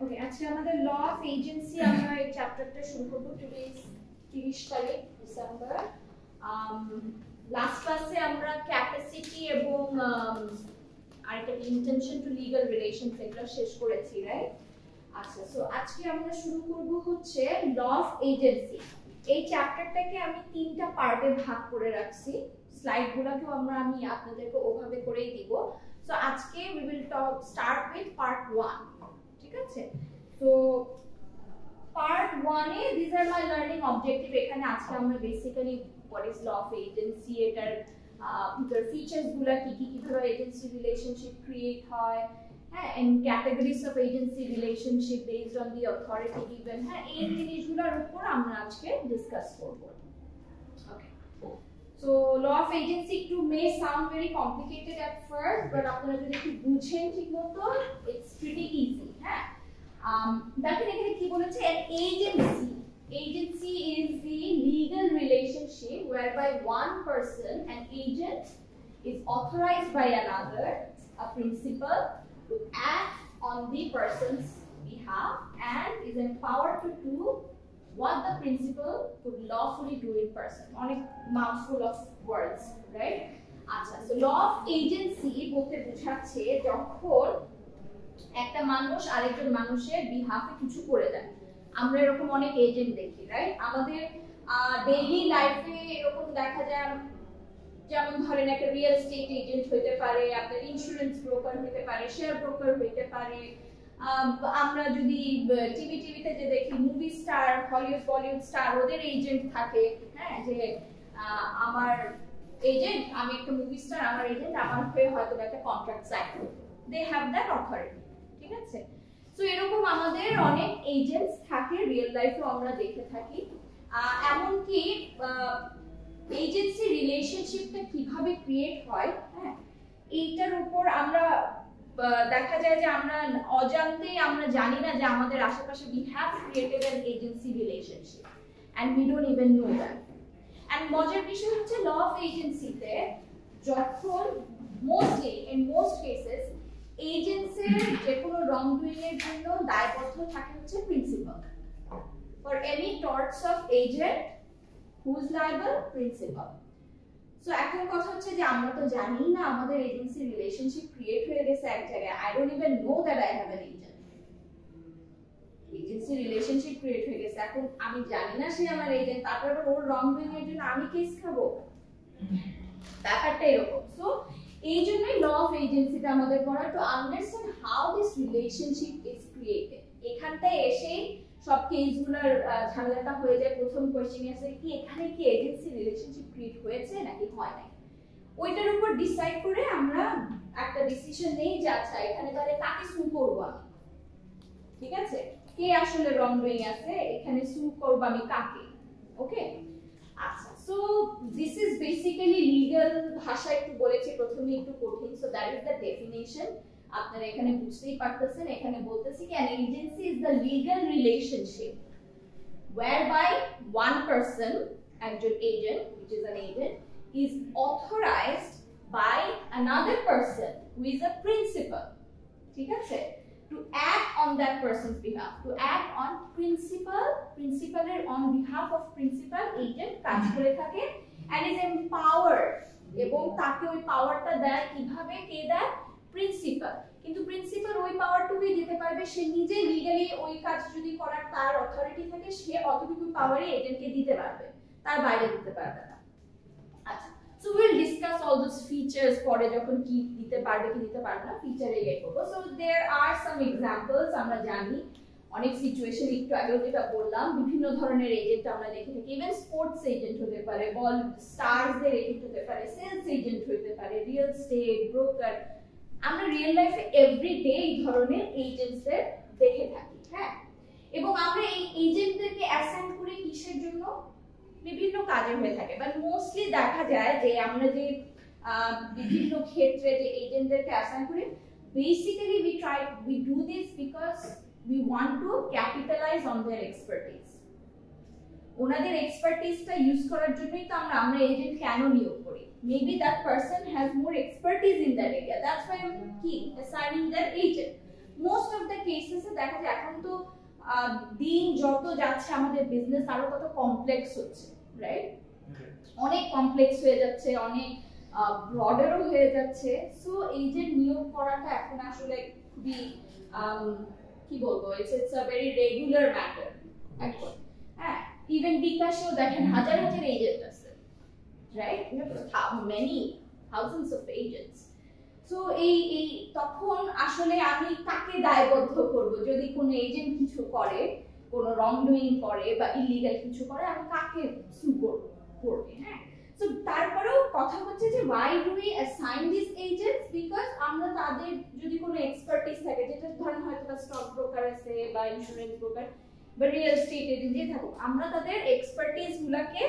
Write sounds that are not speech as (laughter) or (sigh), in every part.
ওকে আজকে আমাদের ল of agency আমরা এই চ্যাপ্টারটা শুরু করব টুডে তিরিশ তারিখ ডিসেম্বর লাস্ট ক্লাসে আমরা ক্যাপাসিটি এবং আরেকটা ইন্টেনশন টু লিগাল রিলেশনস এগুলো শেষ করেছি রাইট আচ্ছা সো আজকে আমরা শুরু করব হচ্ছে ল অফ এজেন্সি এই চ্যাপ্টারটাকে আমি তিনটা পার্টে ভাগ করে রাখছি। স্লাইডগুলোকেও আমরা আমি আপনাদেরকে ওভাবে করেই দিব। সো আজকে we will talk start with part 1 ঠিক আছে? তো part 1 A this are my learning objective এখানে আজকে আমরা basically what is law of agency এটার ভিতর ফিচার্সগুলা কি কি, কীভাবে এজেন্সি রিলেশনশিপ ক্রিয়েট হয়? হ্যাঁ and categories of agency relationship based on the authority given হ্যাঁ এই জিনিসগুলোর উপর আমরা আজকে ডিসকাস করব। Okay So law of agency একটু may sound very complicated at first, but আপনারা যদি একটু বুঝেন ঠিকমতো it's pretty easy, হ্যাঁ um, দেখেন এখানে কি বলেছে an agency agency is the legal relationship whereby one person an agent is authorized by another a principal to act on the person's behalf and is empowered to do what the principal could lawfully do in person. অনেক mouthful of words, right? আচ্ছা so law of agency বলতে বোঝাচ্ছে যখন একটা মানুষ আরেকজন মানুষের বিহাফে কিছু করে দেয়। আমরা এরকম অনেক এজেন্ট দেখি রাইট আমাদের ডেইলি লাইফে এরকম দেখা যায়, যেমন ধরেন একটা রিয়েল এস্টেট এজেন্ট হইতে পারে, আপনার ইন্স্যুরেন্স ব্রোকার হইতে পারে শেয়ার ব্রোকার হইতে পারে আমরা যদি টিভি টিভিতে যে দেখি movie star Hollywood Bollywood star ওদের এজেন্ট থাকে হ্যাঁ যে আমার এজেন্ট আমি একটা মুভি স্টার আমার এজেন্ট আমার হয়ে হয়তো একটা contract sign they have that authority ঠিক আছে? সো এরকম আমাদের অনেক এজেন্টস থাকে রিয়েল লাইফেও আমরা দেখে থাকি। এমনকি এজেন্সি রিলেশনশিপটা কীভাবে ক্রিয়েট হয় হ্যাঁ এইটার উপর আমরা দেখা যায় যে আমরা অজান্তেই আমরা জানি না যে আমাদের আশেপাশে we have created an agency relationship and we don't even know that. And মজার বিষয় হচ্ছে ল অফ এজেন্সিতে যখন মোস্টলি ইন মোস্ট কেসেস এজেন্সির যে কোনো রং ডুইং এর জন্য দায়বদ্ধ থাকে হচ্ছে principal for any torts of agent who is liable principal so এখন কথা হচ্ছে যে আমরা তো জানি না আমাদের এজেন্সি রিলেশনশিপ ক্রিয়েট হয়ে গেছে এক জায়গায়। I don't even know that I have an agent agency relationship create হয়ে গেছে। এখন আমি জানি না সে আমার এজেন্ট তারপর ওর রং ডুইং এর জন্য আমি কেস খাব। ব্যাপারটা এরকম। সো এই জন্যই ল অফ এজেন্সিটা আমাদের পড়া to understand how this relationship is created এখানটায় এসেই সব কেসগুলোর ঝামেলাটা হয়ে যায়। প্রথম কোয়েশ্চেন আছে, কি এখানে কি এজেন্সি রিলেশনশিপ ক্রিয়েট হয়েছে নাকি হয় নাই? ওইটার উপর ডিসাইড করে আমরা একটা ডিসিশন নেই যে আচ্ছা এখানে তাহলে কাকে সু করব আমি? ঠিক আছে? কে আসলে রং ডুইং আছে? এখানে সু করব আমি কাকে? ওকে আচ্ছা so this is basically legal ভাষা একটু বলেছি, প্রথমে একটু কঠিন। So that is the definition আপনারা এখানে বুঝতেই পারতেছেন এখানে বলতেছি কি an agency is the legal relationship whereby one person একজন agent which is an agent is authorized by another person who is a principal ঠিক আছে to act on that person's behalf to act on principal principal এর on behalf of principal agent কাজ করে থাকে and is empowered এবং তাকে ওই পাওয়ারটা দেয় কিভাবে কে দেয় প্রিন্সিপাল কিন্তু প্রিন্সিপাল ওই পাওয়ারটুকুই দিতে পারবে, সে নিজে লিগালি ওই কাজ যদি করার তার অথরিটি থাকে, সে অতটুকু পাওয়ারই এজেন্টকে দিতে পারবে, তার বাইরে দিতে পারবে না। আচ্ছা so will discuss all those features পরে যখন কি দিতে পারবে, কি দিতে পারবে না ফিচারে ইয়ে করব। সো দেয়ার আর সাম এক্সাম্পলস আমরা জানি, অনেক সিচুয়েশন একটু আগেও যেটা বললাম, বিভিন্ন ধরনের এজেন্ট আমরা দেখে থাকি ইভেন স্পোর্টস এজেন্ট হতে পারে, বল স্টারসদের এজেন্ট হতে পারে সেলস এজেন্ট হতে পারে রিয়েল স্টেট ব্রোকার আমরা রিয়েল লাইফে এভরিডে এই ধরনের এজেন্টসদের দেখে থাকি হ্যাঁ? এবং আমরা এই এজেন্টদেরকে অ্যাসাইন করি কিসের জন্য? বিভিন্ন কাজে হয়ে থাকে। বাট মোস্টলি দেখা যায় যে আমরা যে বিভিন্ন ক্ষেত্রে যে এজেন্টদেরকে অ্যাসাইন করি basically we try we do this because we want to capitalize on their expertise ওনাদের এক্সপার্টিসটা ইউজ করার জন্যই তো আমরা আমরা এজেন্ট কেন নিয়োগ করি? Maybe that person has more expertise in that area. That's why i'm key assigning that agent. Most of the কেসেসে দেখা যায়, এখন তো দিন যত যাচ্ছে, আমাদের বিজনেস আরও তত কমপ্লেক্স হচ্ছে রাইট অনেক কমপ্লেক্স হয়ে যাচ্ছে, অনেক ব্রডারও হয়ে যাচ্ছে। সো এই যে নিয়োগ করাটা এখন আসলে খুবই কি বলব it's it's a very regular matter এখন হ্যাঁ ইভেন বিকাশেও দেখেন, হাজার হাজার এজেন্ট আছে। Right many thousands of agents so এই এই, তখন আসলে আমি কাকে দায়বদ্ধ করব। যদি কোনো এজেন্ট কিছু করে, কোনো রং ডুইং করে বা ইলিগাল কিছু করে, আমি কাকে সু করব হ্যাঁ? সো তারপরেও কথা হচ্ছে যে why do we assign this agents because আমরা তাদের যদি কোনো এক্সপার্টিস থাকে, যেটা ধরেন হয়তো বা স্টক ব্রোকার আছে বা ইন্স্যুরেন্স ব্রোকার বা রিয়েল এস্টেট এজেন্ট যে থাকুক, আমরা তাদের এক্সপার্টিস গুলাকে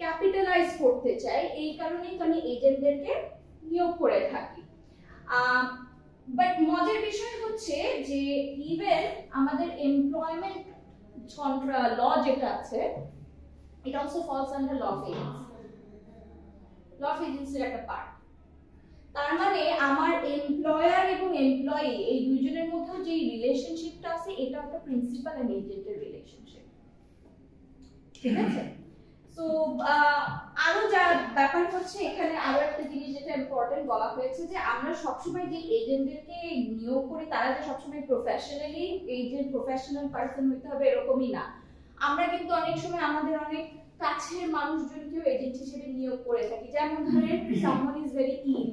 ক্যাপিটালাইজ করতে চাই, এই কারণেই তো আমি এজেন্টদেরকে নিয়োগ করে থাকি। বাট মজার বিষয় হচ্ছে যে ইভেন আমাদের এমপ্লয়মেন্ট ল যেটা আছে, it also falls under law of agency law of agency একটা পার্ট তার মানে আমার এমপ্লয়ার এবং এমপ্লয়ি এই দুইজনের মধ্যে যে রিলেশনশিপটা আছে এটা একটা প্রিন্সিপাল এন্ড এজেন্টের রিলেশনশিপ ঠিক আছে? সো আরও যা ব্যাপার হচ্ছে এখানে আরও একটা জিনিস যেটা ইম্পর্টেন্ট বলা হয়েছে যে আমরা সবসময় যে এজেন্টদেরকে নিয়োগ করি তারা যে সবসময় প্রফেশনালি এজেন্ট প্রফেশনাল পার্সন হইতে হবে এরকমই না। আমরা কিন্তু অনেক সময় আমাদের অনেক কাছের মানুষজনকেও এজেন্ট হিসেবে নিয়োগ করে থাকি। যেমন ধরেন সামওয়ান ইজ ভেরি ইল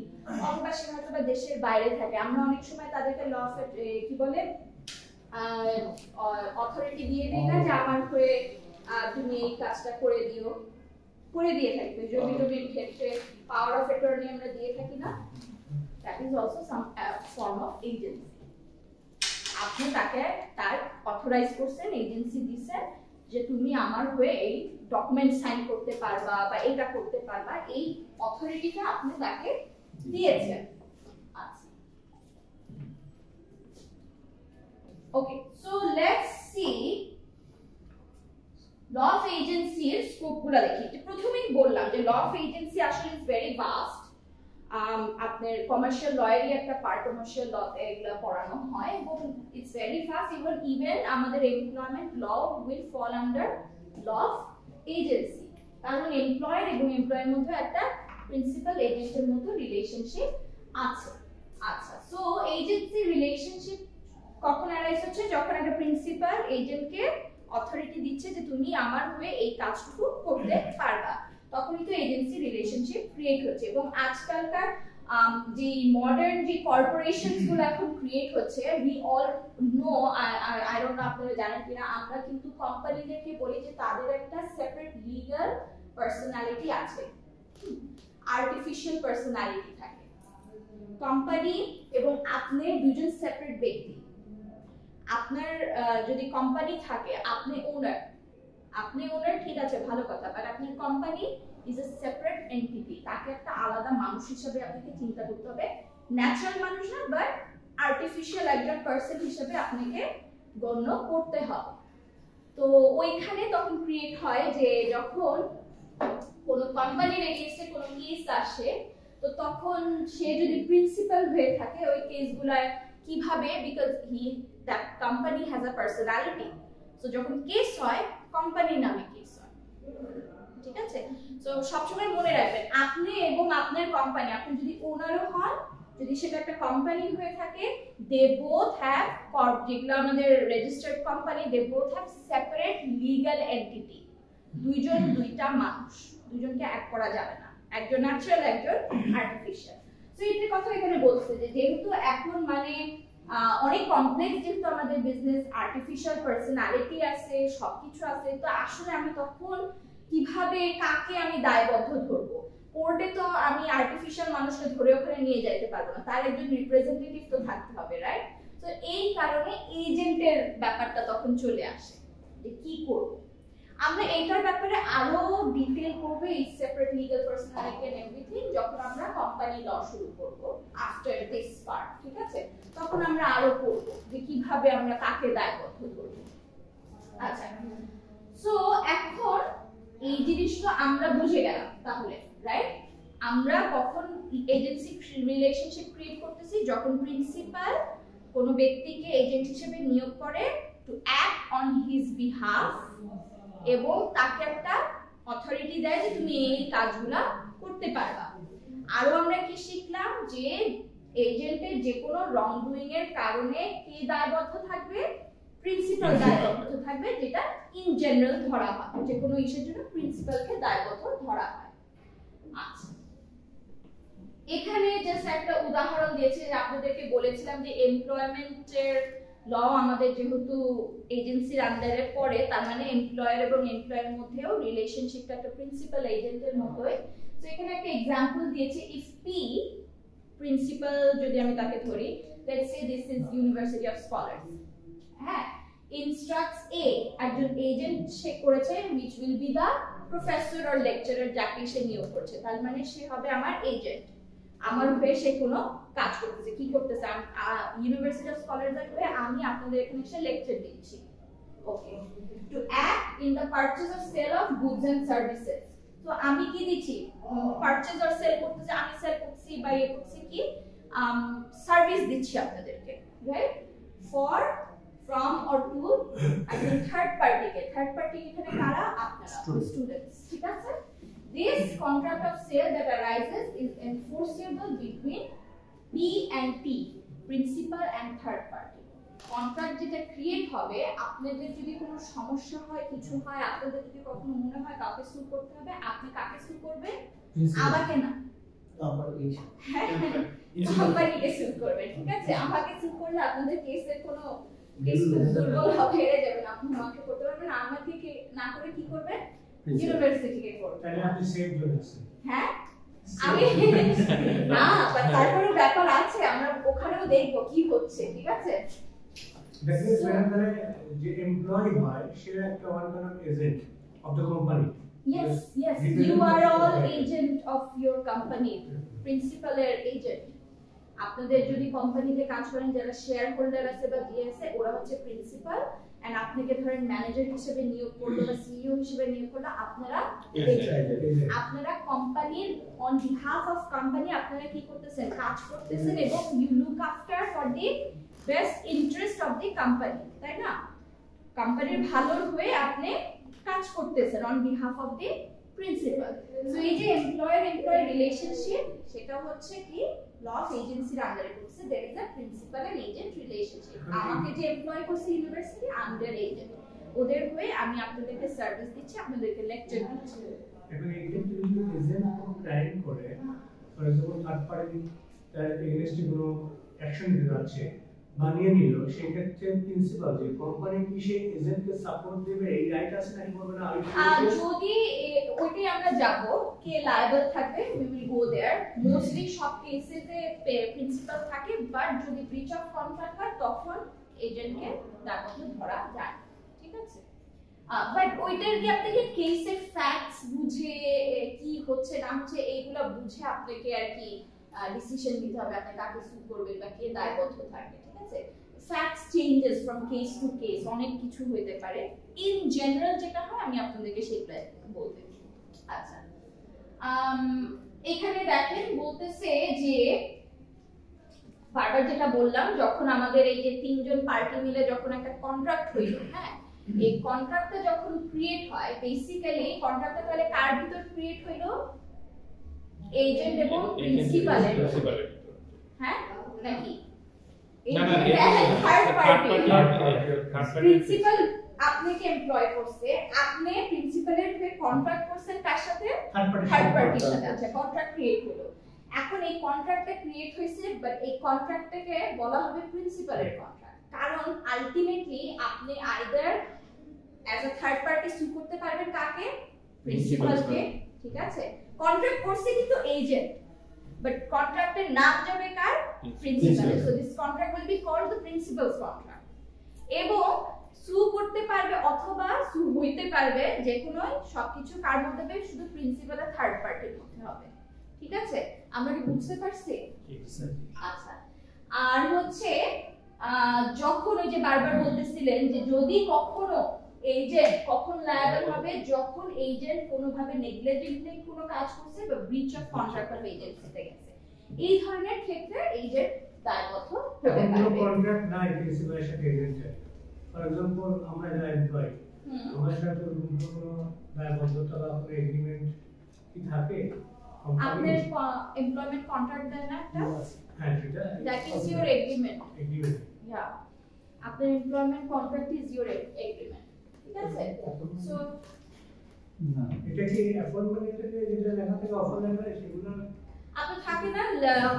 অথবা সে হয়তো বা দেশের বাইরে থাকে। আমরা অনেক সময় তাদেরকে ল কি বলে অথরিটি দিয়ে দিই না যে আমার হয়ে তুমি এই কাজটা করে দিও। করে দিয়ে থাকি জমি টবির ক্ষেত্রে পাওয়ার অফ অ্যাটর্নি আমরা দিয়ে থাকি না। That is also some form of agency আপনি তাকে তার অথরাইজ করছেন এজেন্সি দিচ্ছেন যে তুমি আমার হয়ে এই ডকুমেন্ট সাইন করতে পারবা বা এটা করতে পারবা। এই অথরিটিটা আপনি তাকে দিয়েছেন। আচ্ছা। Okay so let's see law of এজেন্সির স্কোপগুলো দেখি। প্রথমেই বললাম যে ল অফ এজেন্সি আসলে ইজ ভেরি ভাস্ট আপনার কমার্শিয়াল লয়েরই একটা পার্ট কমার্শিয়াল লতে এগুলো পড়ানো হয় এবং it's very fast even even আমাদের employment law will fall under law of agency কারণ এমপ্লয়ার এবং এমপ্লয়ের মধ্যে একটা প্রিন্সিপাল এজেন্টের মতো রিলেশনশিপ আছে। আচ্ছা সো এজেন্সি রিলেশনশিপ কখন অ্যারাইজ হচ্ছে? যখন একটা প্রিন্সিপাল এজেন্টকে অথরিটি দিচ্ছে যে তুমি আমার হয়ে এই কাজটুকু করতে পারবা। তখনই তো এজেন্সি রিলেশনশিপ ক্রিয়েট হচ্ছে এবং আজকালকার যে মডার্ন যে কর্পোরেশনসগুলো এখন ক্রিয়েট হচ্ছে we all know I don't আপনারা জানেন কিনা, আমরা কিন্তু কোম্পানিদেরকে বলি যে তাদের একটা সেপারেট লিগ্যাল পার্সোনালিটি আছে। আর্টিফিশিয়াল পার্সোনালিটি থাকে। কোম্পানি এবং আপনি দুজন সেপারেট ব্যক্তি। আপনার যদি কোম্পানি থাকে, আপনি ওনার আপনি ওনার ঠিক আছে, ভালো কথা বাট আপনার company is a separate entity তাকে একটা আলাদা মানুষ হিসেবে আপনাকে চিন্তা করতে হবে ন্যাচারাল মানুষ না বাট আর্টিফিশিয়াল একজন পার্সন হিসেবে আপনাকে গণ্য করতে হবে। তো ওইখানে তখন ক্রিয়েট হয় যে যখন কোন কোম্পানির এগেইনস্টে কোনো কেস আসে, তো তখন সে যদি প্রিন্সিপাল হয়ে থাকে, ওই কেসগুলায় কীভাবে because he that company has a personality so যখন কেস হয় কোম্পানির নামে কেস হয়। ঠিক আছে? তো সবসময় মনে রাখবেন, আপনি এবং আপনার কোম্পানি আপনি যদি ওনারও হন, যদি সেটা একটা কোম্পানি হয়ে থাকে দে বোথ হ্যাভ যেগুলো আমাদের registered company they both have separate legal entity দুইজন দুইটা মানুষ। দুজনকে এক করা যাবে না। একজন ন্যাচারাল একজন আর্টিফিশিয়াল তো এটার কথা এখানে বলছে যে, যেহেতু এখন মানে অনেক কমপ্লেক্স যেহেতু আমাদের বিজনেস আর্টিফিশিয়াল পার্সোনালিটি আছে, সবকিছু আছে, তো আসলে আমি তখন কীভাবে, কাকে আমি দায়বদ্ধ ধরবো? কোর্টে তো আমি আর্টিফিশিয়াল মানুষকে ধরে ওখানে নিয়ে যাইতে পারব না, তার একজন রিপ্রেজেন্টেটিভ তো থাকতে হবে রাইট তো এই কারণে এজেন্টের ব্যাপারটা তখন চলে আসে, যে কি করব? আমরা এইটার ব্যাপারে আরও ডিটেল করব, এই separate legal personality and everything যখন আমরা কোম্পানি ল শুরু করব আফটার দিস পার্ট ঠিক আছে? তখন আমরা আরও করব যে কীভাবে আমরা কাকে দায়বদ্ধ করব। আচ্ছা সো এখন এই জিনিসটা আমরা বুঝে গেলাম তাহলে রাইট আমরা কখন এজেন্সি রিলেশনশিপ ক্রিয়েট করতেছি, যখন প্রিন্সিপাল কোনো ব্যক্তিকে এজেন্ট হিসেবে নিয়োগ করে to act on his behalf এবং তাকে একটা অথরিটি দেয় যে তুমি এই কাজগুলা করতে পারবা। আরও আমরা কি শিখলাম? যে এজেন্টের যে কোনো রং ডুইং এর কারণে কে দায়বদ্ধ থাকবে? প্রিন্সিপাল দায়বদ্ধ থাকবে যেটা ইন জেনারেল ধরা হয়। যে কোনো ইস্যুর জন্য প্রিন্সিপালকে দায়বদ্ধ ধরা হয়। আচ্ছা। এখানে জাস্ট একটা উদাহরণ দিয়েছে আপনাদেরকে বলেছিলাম যে এমপ্লয়মেন্টের ল আমাদের যেহেতু এজেন্সির আন্ডারে পড়ে তার মানে এমপ্লয়ার এবং এমপ্লয়ের মধ্যেও রিলেশনশিপটা একটা প্রিন্সিপাল এজেন্টের মতোই। তো এখানে একটা এক্সাম্পল দিয়েছে ইফ পি প্রিন্সিপাল যদি আমি তাকে ধরি let's say this is university of scholars হ্যাঁ ইনস্ট্রাক্টস এ একজন এজেন্ট সে করেছে, which will be the professor or lecturer যাকে সে নিয়োগ করছে। তার মানে সে হবে আমার এজেন্ট আমার হয়ে সে কোনো কাজ করতেছে কি করতেছে? ইউনিভার্সিটি অফ স্কলারদের হয়ে আমি আপনাদের এখানে এসে লেকচার দিচ্ছি। Okay to act in the purchase or sale of goods and services তো আমি কি দিচ্ছি? পারচেজ অর সেল করতেছে আমি সেল করছি বা ইয়ে করছি কি? সার্ভিস দিচ্ছি আপনাদেরকে right for from or to একজন থার্ড পার্টিকে থার্ড পার্টি এখানে কারা? আপনারা স্টুডেন্টস ঠিক আছে? This contract of sale that arises is enforceable between P and P, principal and third party. Contract যেটা ক্রিয়েট হবে আপনাদের যদি কোনো সমস্যা হয় কিছু হয় আপনাদের যদি কখনো মনে হয় কাউকে সু করতে হবে আপনি কাকে সু করবেন? আমাকে না। আমার এই কোম্পানিকে সু করবেন ঠিক আছে? আমাকে সু করলে আপনাদের কেসের কোনো দুর্বল হবে হেরে যাবেন আপনি আমাকে করতে পারবেন আমাকে না করে কি করবেন? ইউনিভার্সিটিকে করবেন। তাহলে আপনি সেভ জোন আছেন হ্যাঁ? আমি (laughs) না but ব্যাপার আছে আমরা ওখানেও দেখব কি হচ্ছে ঠিক আছে? দ্যাট মিন্স whenever যে এমপ্লয়ি হয় সে একটা one kind of agent of the company yes yes you are all agent of your company principal এর agent. আপনাদের যদি কোম্পানিতে কাজ করেন যারা শেয়ার হোল্ডার আছে বা আছে ওরা হচ্ছে প্রিন্সিপাল এন্ড আপনাকে ধরেন ম্যানেজার হিসেবে নিয়োগ করল বা সিইও হিসেবে নিয়োগ করল আপনারা আপনারা কোম্পানির অন বিহাফ অফ কোম্পানি আপনারা কি করতেছেন? কাজ করতেছেন এবং you look after for the best interest of the company তাই না? কোম্পানির ভালোর হয়ে আপনি কাজ করতেছেন on behalf of the principal so এই যে এমপ্লয়ার এমপ্লয় রিলেশনশিপ সেটা হচ্ছে কি? ল অফ এজেন্সির আন্ডারে করছে there is a principal and agent relationship আমাকে যে এমপ্লয় করছে ইউনিভার্সিটি আন্ডার এজেন্ট ওদের হয়ে আমি আপনাদেরকে সার্ভিস দিচ্ছি আপনাদেরকে লেকচার দিচ্ছি। এবং এই ক্ষেত্রে যদি এজেন্ট কোনো ক্রাইম করে ফর এক্সাম্পল থার্ড পার্টি তার এগেনস্টে কোনো অ্যাকশন নিতে যাচ্ছে বানিয়ে নিল সেক্ষেত্রে প্রিন্সিপাল যে কোম্পানি কি সেই এজেন্টকে সাপোর্ট দেবে? এই রাইট আছে নাকি করবে না? আর যদি ওইটাই আমরা যাব কে লায়াবল থাকবে we will go there mostly সব কেসেতে প্রিন্সিপাল থাকে বাট যদি ব্রিচ অফ কন্ট্রাক্ট হয় তখন এজেন্টকে তার মধ্যে ধরা যায়। ঠিক আছে? বাট ওইটার কি আপনাকে কেসের ফ্যাক্টস বুঝে কি হচ্ছে না হচ্ছে এইগুলো বুঝে আপনাকে আর কি ডিসিশন নিতে হবে আপনি কাকে সু করবেন বা কে দায়বদ্ধ থাকবে। ঠিক আছে? Facts changes from case to case অনেক কিছু হইতে পারে। ইন জেনারেল যেটা হয় আমি আপনাদেরকে সেটা বলতে আচ্ছা। এখানে দেখেন বলতেছে যে বারবার যেটা বললাম যখন আমাদের এই যে তিনজন পার্টি মিলে যখন একটা কন্ট্রাক্ট হইল হ্যাঁ? এই কন্ট্রাক্টটা যখন ক্রিয়েট হয় বেসিক্যালি কন্ট্রাক্টটা তাহলে কার ভিতর ক্রিয়েট হইল? এজেন্ট এবং প্রিন্সিপালের হ্যাঁ? নাকি? প্রিন্সিপাল প্রিন্সিপাল আপনাকে এমপ্লয় করছে আপনি প্রিন্সিপালের কন্ট্রাক্ট করছেন কার সাথে থার্ড থার্ড পার্টির সাথে আচ্ছা কন্ট্রাক্ট ক্রিয়েট হলো। এখন এই কন্ট্রাক্টটা ক্রিয়েট হয়েছে বাট এই কন্ট্রাক্টটাকে বলা হবে প্রিন্সিপালের কন্ট্রাক্ট কারণ আলটিমেটলি আপনি either as a third party sue করতে পারবেন কাকে? প্রিন্সিপালকে ঠিক আছে? কন্ট্রাক্ট করছে কিন্তু এজেন্ট বাট কন্ট্রাক্টের নাম যাবে কার? Principal so this contract will be called the principal's contract এবং সু করতে পারবে অথবা সু হইতে পারবে যে কোনো সবকিছু কার মধ্যে হবে? শুধু প্রিন্সিপাল আর থার্ড পার্টির মধ্যে হবে। ঠিক আছে? আমরা কি বুঝতে পারছি? আচ্ছা। আর হচ্ছে আহ, যখন ওই যে বারবার বলতেছিলেন যে যদি কখনো এজেন্ট কখন লায়াবল হবে যখন এজেন্ট কোনোভাবে নেগলিজেন্টলি কোনো কাজ করছে বা ব্রিচ অফ কন্ট্রাক্ট অফ এজেন্সিতে গেছে। এই ধরনের ক্ষেত্রে এজেন্ট দায়বদ্ধ হতে পারবে কন্ট্রাক্ট নাই সাথে এজেন্টের ফর এক্সাম্পল আমরা যারা এমপ্লয়। আমার সাথে কোনো দায়বদ্ধতা বা কোনো এগ্রিমেন্ট কি থাকে? আপনার এমপ্লয়মেন্ট কন্ট্রাক্ট দেন না একটা? হ্যাঁ সেটা that is your agreement agreement yeah আপনার employment contract is your agreement আছে সো এটা কি অ্যাপয়েন্টমেন্টে যেটা লেখা থাকে অফার লেটারে সেগুলো আপনার থাকে না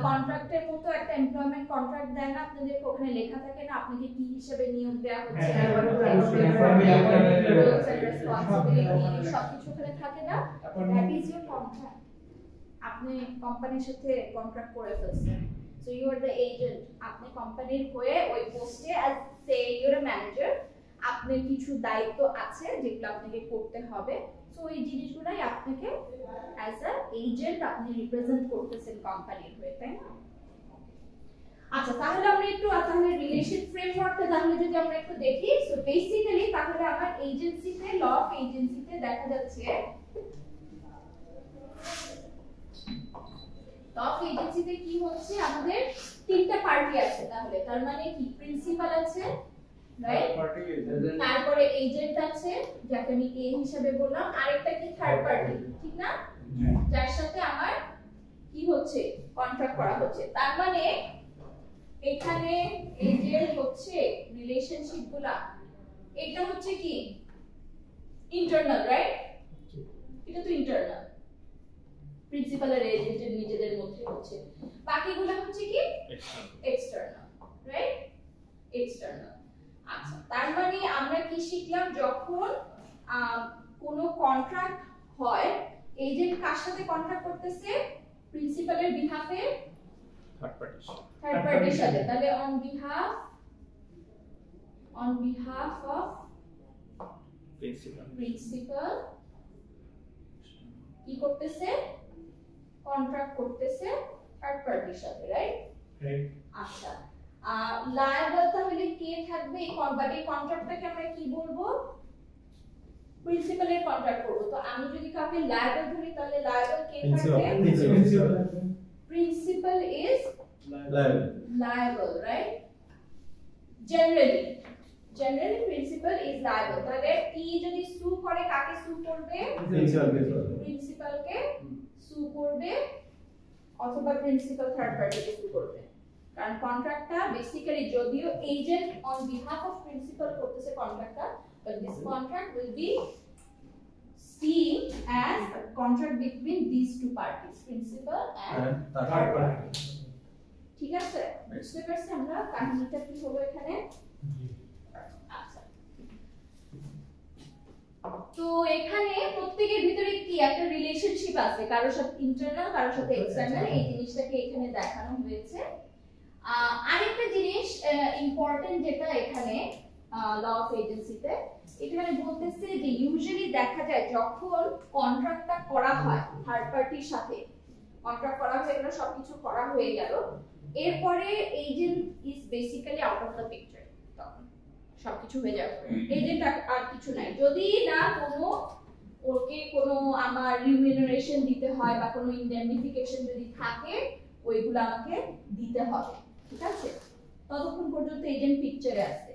কন্ট্রাক্টের মতো একটা এমপ্লয়মেন্ট কন্ট্রাক্ট দেয় না আপনাদের ওখানে লেখা থাকে না আপনাকে কি হিসেবে নিয়োগ দেওয়া হচ্ছে এবং এরকম family এরকম employment roles and responsibility সবকিছু ওখানে থাকে না। দ্যাট ইজ ইউর কন্ট্রাক্ট আপনি কোম্পানির সাথে কন্ট্রাক্ট করে ফেলছেন। So you are the agent আপনি কোম্পানির হয়ে ওই পোস্টে as say your a manager আপনার কিছু দায়িত্ব আছে যেগুলো আপনাকে করতে হবে। সো এই জিনিসগুলাই আপনাকে অ্যাজ আ এজেন্ট আপনি রিপ্রেজেন্ট করতেছেন কোম্পানির হয়ে, তাই না? আচ্ছা তাহলে আমরা একটু তাহলে রিলেশন ফ্রেমওয়ার্কটা তাহলে যদি আমরা একটু দেখি সো বেসিক্যালি তাহলে আমার এজেন্সিতে ল অফ এজেন্সিতে দেখা যাচ্ছে অফ এজেন্সিতে কি হচ্ছে? আমাদের তিনটা পার্টি আছে তাহলে। তার মানে কি? প্রিন্সিপাল আছে তারপরে এজেন্ট আছে যাকে আমি এ হিসাবে বললাম। আরেকটা কি থার্ড পার্টি ঠিক না? যার সাথে আমার কি হচ্ছে? কন্ট্রাক্ট করা হচ্ছে। তার মানে এখানে এই যে হচ্ছে রিলেশনশিপগুলা। এটা হচ্ছে কি? ইন্টারনাল রাইট এটা তো ইন্টারনাল প্রিন্সিপাল আর এজেন্টের নিজেদের মধ্যে হচ্ছে। বাকিগুলো হচ্ছে কি এক্সটার্নাল রাইট এক্সটার্নাল আচ্ছা তার মানে আমরা কি শিখলাম? যখন কোনো কন্ট্রাক্ট হয় এজেন্ট কার সাথে কন্ট্রাক্ট করতেছে? প্রিন্সিপালের বিহাফে থার্ড পার্টি থার্ড পার্টির সাথে তাহলে on behalf on behalf of principal principal কি করতেছে? কন্ট্রাক্ট করতেছে থার্ড পার্টির সাথে রাইট রাইট আচ্ছা। লায়াবল তাহলে কে থাকবে? এই কন্ট্রাক্টটাকে আমরা কি বলব? প্রিন্সিপালের কন্ট্রাক্ট করব। তো আমি যদি কাউকে লায়াবল ধরি তাহলে লায়াবল কে থাকবে? Principal is liable. right? Generally generally principal is liable. তাহলে ই যদি সু করে কাকে সু করবে? প্রিন্সিপালকে সু করবে। অথবা প্রিন্সিপাল থার্ড পার্টিকে সু করবে। কারণ কন্ট্রাক্টটা বেসিক্যালি যদিও agent on behalf of principal করতেছে কন্ট্রাক্টটা but this contract will be seen as a contract between these two parties principal and third party ঠিক আছে? বুঝতে পারছি আমরা? কাহিনীটা কি হলো এখানে? আচ্ছা। তো এখানে প্রত্যেকের ভিতরে কি একটা রিলেশনশিপ আছে? কারোর সাথে ইন্টারনাল কারোর সাথে এক্সটার্নাল এই জিনিসটাকে এখানে দেখানো হয়েছে। আরেকটা জিনিস ইম্পর্টেন্ট যেটা এখানে ল অফ এজেন্সিতে এখানে বলতেছে যে ইউজুয়ালি দেখা যায় যখন কন্ট্রাক্টটা করা হয় থার্ড পার্টির সাথে কন্ট্রাক্ট করা হয়ে গেল, সবকিছু করা হয়ে গেল, এরপরে agent is basically out of the picture তখন সবকিছু হয়ে যাবে। এজেন্ট আর কিছু নাই। যদি না কোনো, ওকে কোনো আমার রিমিউনারেশন দিতে হয় বা কোনো ইন্ডেমনিফিকেশন যদি থাকে, ওইগুলো আমাকে দিতে হবে। ঠিক আছে? ততক্ষণ পর্যন্ত এজেন্ট পিকচারে আছে।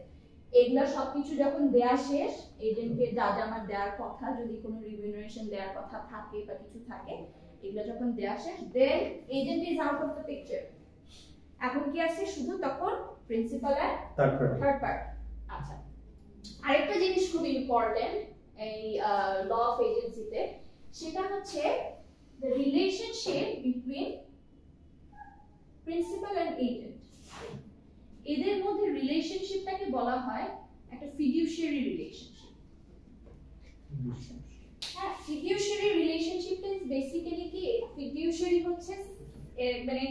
এগুলা সবকিছু যখন দেয়া শেষ এজেন্টকে যা যা আমার দেওয়ার কথা যদি কোনো রিমিউনারেশন দেওয়ার কথা থাকে বা কিছু থাকে এগুলো যখন দেয়া শেষ then agent is out of the picture এখন কি আছে শুধু তখন প্রিন্সিপাল আর থার্ড পার্টি আচ্ছা আরেকটা জিনিস খুব ইম্পর্টেন্ট এই ল অফ এজেন্সিতে সেটা হচ্ছে the relationship between principal and agent এদের মধ্যে রিলেশনশিপটাকে বলা হয় একটা ফিডিউশিয়ারি রিলেশনশিপ হ্যাঁ ফিডিউশিয়ারি রিলেশনশিপটা ইজ বেসিক্যালি কি? ফিডিউশিয়ারি হচ্ছে মানে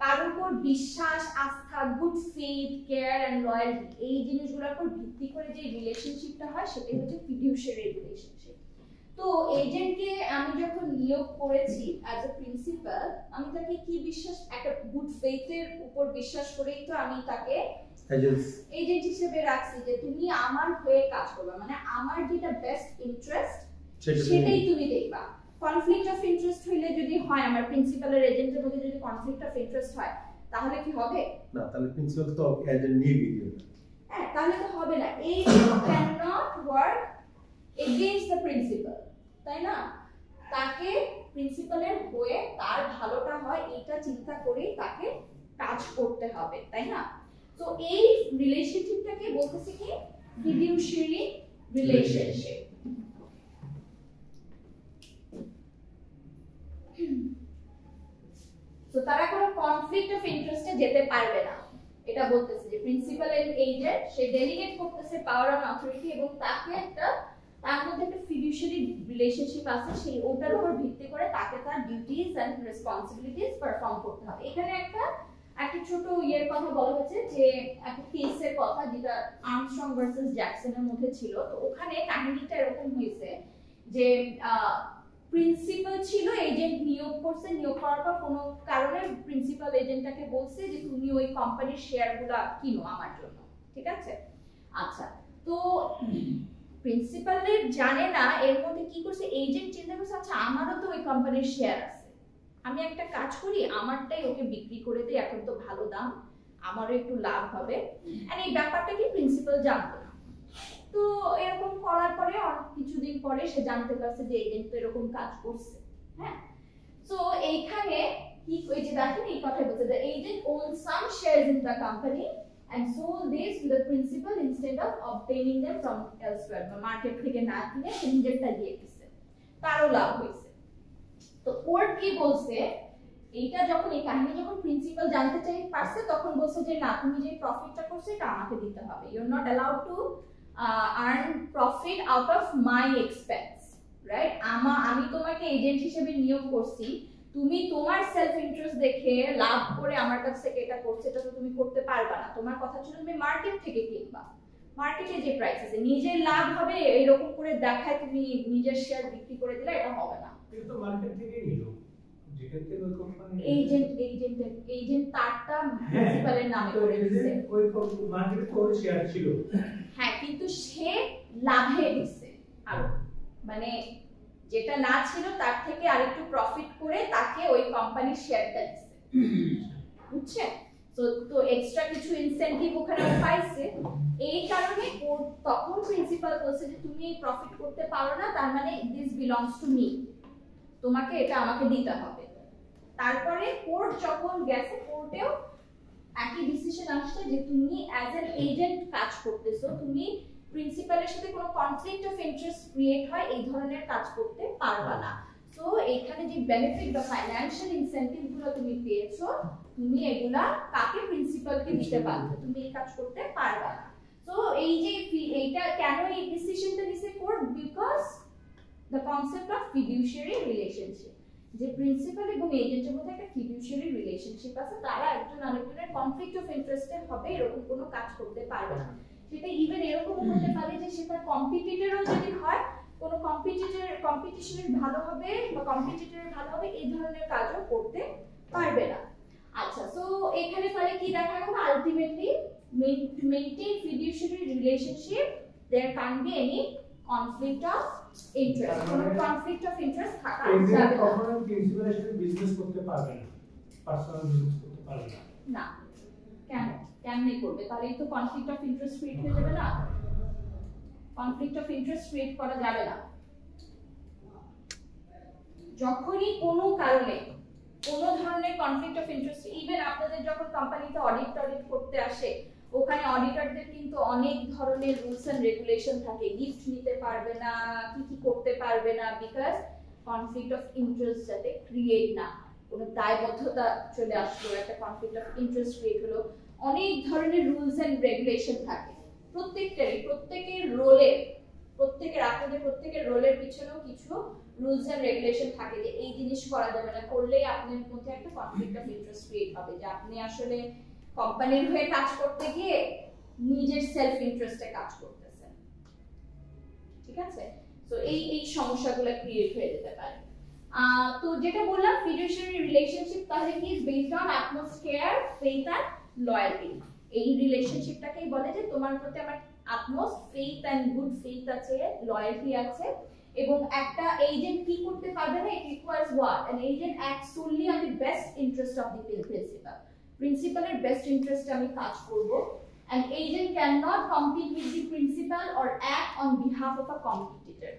কারোর উপর বিশ্বাস, আস্থা good faith care and loyalty এই জিনিসগুলোর উপর ভিত্তি করে যে রিলেশনশিপটা হয়, সেটাই হচ্ছে ফিডিউশিয়ারি রিলেশনশিপ তো এজেন্টকে আমি যখন নিয়োগ করেছি অ্যাজ এ প্রিন্সিপাল আমি তাকে কি বিশ্বাস একটা গুড ফেথের উপর বিশ্বাস করেই তো আমি তাকে এজেন্ট হিসেবে রাখছি যে তুমি আমার হয়ে কাজ করবে। মানে আমার যেটা বেস্ট ইন্টারেস্ট সেটাই তুমি দেখবা। কনফ্লিক্ট অফ ইন্টারেস্ট হইলে যদি হয় আমার প্রিন্সিপালের এজেন্টের মধ্যে যদি কনফ্লিক্ট অফ ইন্টারেস্ট হয় তাহলে কি হবে? না তাহলে প্রিন্সিপাল তো এজেন্ট নিয়ে ভিডিও হ্যাঁ তাহলে তো হবে না। এই can not work against the principal তাই না? তাকে প্রিন্সিপালের হয়ে তার ভালোটা হয় এটা চিন্তা করেই তাকে কাজ করতে হবে, তাই না? তো এই রিলেশনশিপটাকে বলতেছে কি? ফিডিউশিয়ারি রিলেশনশিপ তো তারা কোনো কনফ্লিক্ট অফ ইন্টারেস্টে যেতে পারবে না। এটা বলতেছে যে প্রিন্সিপাল এন্ড এজেন্ট সে ডেলিগেট করতেছে পাওয়ার অন অথরিটি এবং তাকে একটা তার মধ্যে একটা ফিডিউশিয়ারি রিলেশনশিপ আছে, সেই ওটার উপর ভিত্তি করে তাকে তার ডিউটিস এন্ড রেসপন্সিবিলিটিস পারফর্ম করতে হবে। এখানে একটা একটা ছোট ইয়ের কথা বলা হয়েছে যে, একটা কেসের কথা যেটা আর্মস্ট্রং ভার্সেস জ্যাকসনের মধ্যে ছিল। তো ওখানে কাহিনীটা এরকম হয়েছে যে প্রিন্সিপাল ছিল এজেন্ট নিয়োগ করছে। নিয়োগ করার পর কোনো কারণে প্রিন্সিপাল এজেন্টটাকে বলছে যে, তুমি ওই কোম্পানির শেয়ারগুলো কিনো আমার জন্য। ঠিক আছে? আচ্ছা তো প্রিন্সিপালের জানে না, এর মধ্যে কি করছে এজেন্ট চিন্তা করছে আচ্ছা আমারও তো ওই কোম্পানির শেয়ার আছে। আমি একটা কাজ করি, আমারটাই ওকে বিক্রি করে দিই, এখন তো ভালো দাম, আমারও একটু লাভ হবে। আর এই ব্যাপারটা কি প্রিন্সিপাল জানতো না। তো এরকম করার পরে কিছুদিন পরে সে জানতে পারছে যে এজেন্ট তো এরকম কাজ করছে হ্যাঁ? তো এইখানে কি, ওই যে দেখেন, এই কথা বলছে, the agent owns some shares in the company and sold these to the principal instead of obtaining them from elsewhere. বা মার্কেট থেকে না কিনে সে নিজেরটা দিয়ে দিচ্ছে তারও লাভ হয়েছে। তো কোর্ট কি বলছে? এইটা যখন এই কাহিনী যখন প্রিন্সিপাল জানতে চাই, পারছে, তখন বলছে যে, না, তুমি যে প্রফিটটা করছ, এটা আমাকে দিতে হবে। You are not allowed to earn profit out of my expense right আমা আমি তোমাকে এজেন্ট হিসেবে নিয়োগ করছি। তুমি তোমার সেলফ ইন্টারেস্ট দেখে লাভ করে আমার কাছ থেকে এটা করছে এটা তো তুমি করতে পারবা না। তোমার কথা ছিল তুমি মার্কেট থেকে কিনবা। মার্কেটে যে প্রাইস আছে নিজের লাভ হবে এরকম করে দেখায় তুমি নিজের শেয়ার বিক্রি করে দিলে এটা হবে না। কিন্তু মার্কেট থেকেই নিল। যেখান থেকে ওই এজেন্ট এজেন্ট এজেন্ট তারটা হ্যাঁ। প্রিন্সিপালের নামে করে এই যে দিচ্ছে ওই মার্কেটে তো শেয়ার ছিল। হ্যাঁ কিন্তু সে লাভে দিচ্ছে আরও মানে যেটা না ছিল তার থেকে আরেকটু প্রফিট করে তাকে ওই কোম্পানির শেয়ারটা দিচ্ছে বুঝছেন তো তো এক্সট্রা কিছু ইনসেন্টিভ ওখানে পাইছে। এই কারণে তখন প্রিন্সিপাল বলছে যে, তুমি প্রফিট করতে পারো না, তার মানে দিস বিলংস টু মি তোমাকে এটা আমাকে দিতে হবে। তারপরে কোর্ট যখন গেছে কোর্টেও একই ডিসিশন আসছে যে, তুমি অ্যাজ এন এজেন্ট কাজ করতেছো, তুমি প্রিন্সিপালের সাথে কোনো কনফ্লিক্ট অফ ইন্টারেস্ট ক্রিয়েট হয় এই ধরনের কাজ করতে পারবা না। সো এখানে যে বেনিফিট বা ফাইন্যান্সিয়াল ইনসেন্টিভগুলো তুমি পেয়েছ তুমি এগুলা কাকে প্রিন্সিপালকে দিতে পারবে তুমি এই কাজ করতে পারবা না। সো এই যে এইটা কেন এই ডিসিশনটা নিছে court because the concept of fiduciary relationship যে প্রিন্সিপাল এবং এজেন্টের মধ্যে একটা ফিডিউশিয়ারি রিলেশনশিপ আছে তারা একজন আরেকজনের কনফ্লিক্ট অফ ইন্টারেস্টে হবে এরকম কোনো কাজ করতে পারবে না। সেটা ইভেন এরকম হতে পারে যে সেটা কম্পিটিটরও যদি হয় কোনো কম্পিটিটর কম্পিটিশনের ভালো হবে বা কম্পিটিটরের ভালো হবে এই ধরনের কাজও করতে পারবে না। আচ্ছা সো এখানে তাহলে কি দেখা গেল ultimately maintain fiduciary relationship there can be any conflict of interest কোনো কনফ্লিক্ট অফ ইন্টারেস্ট থাকা যাবে না। কখনো প্রিন্সিপালের সাথে বিজনেস করতে পারবে না পার্সোনাল বিজনেস করতে পারবে না। না। কেন? কেমনে করবে তাহলে তো কনফ্লিক্ট অফ ইন্টারেস্ট ক্রিয়েট হয়ে যাবে না? কনফ্লিক্ট অফ ইন্টারেস্ট ক্রিয়েট করা যাবে না। যখনই কোনো কারণে, কোনো ধরনের কনফ্লিক্ট অফ ইন্টারেস্ট ইভেন আপনাদের যখন কোম্পানিতে অডিট টডিট করতে আসে, ওখানে অডিটরদের কিন্তু অনেক ধরনের রুলস এন্ড রেগুলেশন থাকে। গিফট নিতে পারবে না, কি কি করতে পারবে না বিকজ কনফ্লিক্ট অফ ইন্টারেস্ট যাতে ক্রিয়েট না কোনো দায়বদ্ধতা চলে আসলো, একটা কনফ্লিক্ট অফ ইন্টারেস্ট ক্রিয়েট হলো অনেক ধরনের রুলস এন্ড রেগুলেশন থাকে। প্রত্যেকটারই, প্রত্যেকের রোলের প্রত্যেকের আপনাদের প্রত্যেকের রোলের পিছনেও কিছু রুলস এন্ড রেগুলেশন থাকে যে এই জিনিস করা যাবে না। করলেই আপনার মধ্যে একটা কনফ্লিক্ট অফ ইন্টারেস্ট ক্রিয়েট হবে যে আপনি আসলে কোম্পানির হয়ে কাজ করতে গিয়ে নিজের সেলফ ইন্টারেস্টে কাজ করতেছেন। ঠিক আছে? তো এই এই সমস্যাগুলো ক্রিয়েট হয়ে যেতে পারে। তো যেটা বললাম ফিডুশিয়ারি রিলেশনশিপ তাহলে কি based on atmosphere faith and loyalty এই রিলেশনশিপটাকেই বলে যে তোমার প্রতি আমার utmost faith and good faith আছে লয়্যালটি আছে এবং একটা এজেন্ট কি করতে পারবে না it requires what an agent act solely on the best interest of the principal প্রিন্সিপালের বেস্ট ইন্টারেস্টে আমি কাজ করব। And agent cannot compete with the principal or act on behalf of a competitor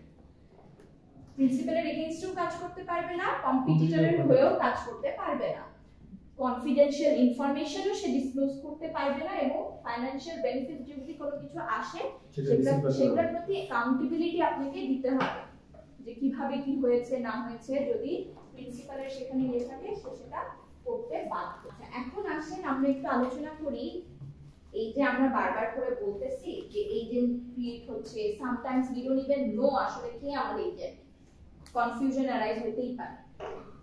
প্রিন্সিপালের এগেইনস্টেও কাজ করতে পারবে না কম্পিটিটরের হয়েও কাজ করতে পারবে না। কনফিডেন্সিয়াল ইনফরমেশনও সে ডিসক্লোজ করতে পারবে না এবং ফাইন্যান্সিয়াল বেনিফিট যদি কোনো কিছু আসে সেগুলো সেগুলোর প্রতি অ্যাকাউন্টেবিলিটি আপনাকে দিতে হবে। যে কীভাবে কি হয়েছে না হয়েছে যদি প্রিন্সিপালের সেখানে ইয়ে থাকে সে সেটা করতে বাধ্য। আচ্ছা, এখন আসেন আমরা একটু আলোচনা করি এই যে আমরা বারবার করে বলতেছি যে এজেন্ট ক্রিয়েট হচ্ছে sometimes we don't even know আসলে কে আমার এজেন্ট কনফিউশন অ্যারাইজ হতেই পারে।